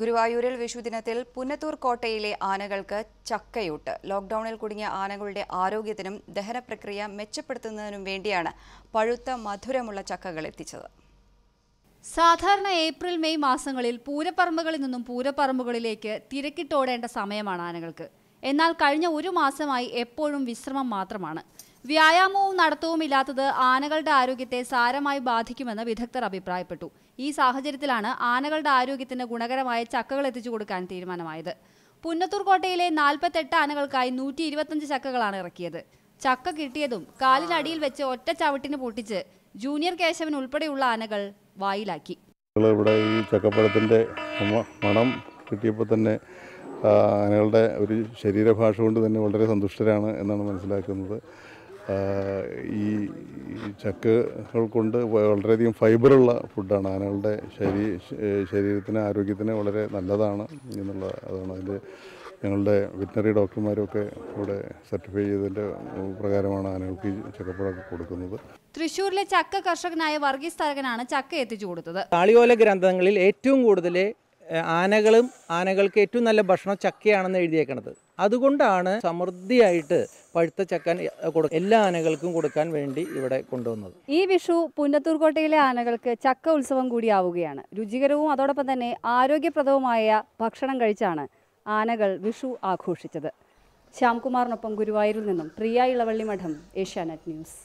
ഗുരുവായൂരിൽ വിഷുദിനത്തിൽ പുന്നത്തൂർ കോട്ടയിലെ ആനകൾക്ക് ചക്കയൂട്ട്. ലോക്ക്ഡൌണിൽ കുടുങ്ങിയ ആനകളുടെ ആരോഗ്യത്തിനും ദഹന പ്രക്രിയ മെച്ചപ്പെടുത്തുന്നതിനും വേണ്ടിയാണ് പഴുത്ത മധുരമുള്ള ചക്കകൾ എത്തിച്ചത്. സാധാരണ ഏപ്രിൽ മെയ് മാസങ്ങളിൽ പൂരപ്പറമ്പുകളിൽ നിന്നും പൂരപ്പറമ്പുകളിലേക്ക് തിരക്കിട്ടോടേണ്ട സമയമാണ് ആനകൾക്ക്. എന്നാൽ കഴിഞ്ഞ ഒരു മാസമായി എപ്പോഴും വിശ്രമം മാത്രമാണ്. വ്യായാമവും നടത്തവും ഇല്ലാത്തത് ആനകളുടെ ആരോഗ്യത്തെ സാരമായി ബാധിക്കുമെന്ന് വിദഗ്ധർ അഭിപ്രായപ്പെട്ടു. ഈ സാഹചര്യത്തിലാണ് ആനകളുടെ ആരോഗ്യത്തിന് ഗുണകരമായ ചക്കകൾ എത്തിച്ചു കൊടുക്കാൻ തീരുമാനമായത്. പുന്നത്തൂർ കോട്ടയിലെ നാൽപ്പത്തെട്ട് ആനകൾക്കായി നൂറ്റി ഇരുപത്തഞ്ച് ചക്കകളാണ് ഇറക്കിയത്. ചക്ക കിട്ടിയതും കാലിനടിയിൽ വെച്ച് ഒറ്റ ചവിട്ടിന് പൊട്ടിച്ച് ജൂനിയർ കേശവൻ ഉൾപ്പെടെയുള്ള ആനകൾ വായിലാക്കി. ഇവിടെ ഈ ചക്കപ്പഴത്തിന്റെ മണം കിട്ടിയപ്പോൾ തന്നെ ആനകളുടെ ഒരു ശരീരഭാഷ കൊണ്ട് തന്നെ വളരെ സന്തുഷ്ടരാണ് എന്നാണ് മനസ്സിലാക്കുന്നത്. ഈ ചക്കകൾ കൊണ്ട് വളരെയധികം ഫൈബറുള്ള ഫുഡാണ്. ആനകളുടെ ശരീ ശരീരത്തിന് ആരോഗ്യത്തിന് വളരെ നല്ലതാണ് എന്നുള്ള അതാണ് അതിന്റെ ഞങ്ങളുടെ വെറ്റിനറി ഡോക്ടർമാരൊക്കെ ഇവിടെ സർട്ടിഫൈ ചെയ്തതിന്റെ പ്രകാരമാണ് ആനകൾക്ക് ഈ ചക്കപ്പഴമൊക്കെ കൊടുക്കുന്നത്. തൃശ്ശൂരിലെ ചക്ക കർഷകനായ വർഗീസ് തരകനാണ് ചക്ക എത്തിച്ചു കൊടുത്തത്. താളിയോല ഗ്രന്ഥങ്ങളിൽ ഏറ്റവും കൂടുതൽ ആനകളും ആനകൾക്ക് ഏറ്റവും നല്ല ഭക്ഷണം ചക്കയാണെന്ന് എഴുതിയേക്കണത്. അതുകൊണ്ടാണ് സമൃദ്ധിയായിട്ട് പഴുത്ത ചക്കൻ എല്ലാ ആനകൾക്കും കൊടുക്കാൻ വേണ്ടി ഇവിടെ കൊണ്ടുവന്നത്. ഈ വിഷു പുന്നത്തൂർ കോട്ടയിലെ ആനകൾക്ക് ചക്ക ഉത്സവം കൂടി ആവുകയാണ് രുചികരവും അതോടൊപ്പം തന്നെ ആരോഗ്യപ്രദവുമായ ഭക്ഷണം കഴിച്ചാണ് ആനകൾ വിഷു ആഘോഷിച്ചത്. ശ്യാംകുമാറിനൊപ്പം ഗുരുവായൂരിൽ നിന്നും പ്രിയ ഇളവള്ളി മഠം ഏഷ്യാനെറ്റ് ന്യൂസ്.